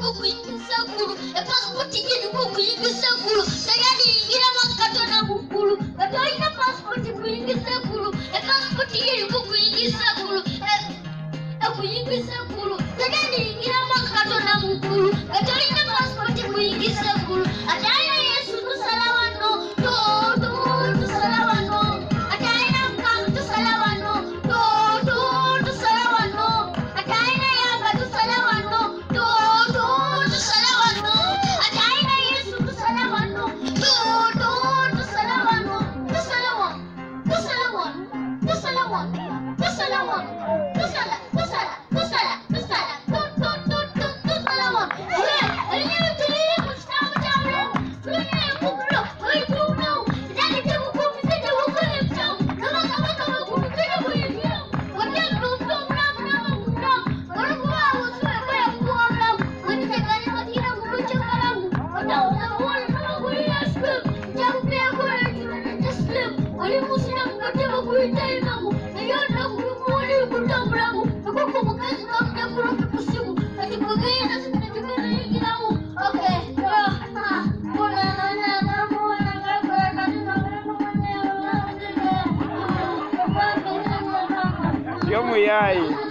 com o sangue. Eu passo por ti com o sangue. Olha o museu, mulher aí.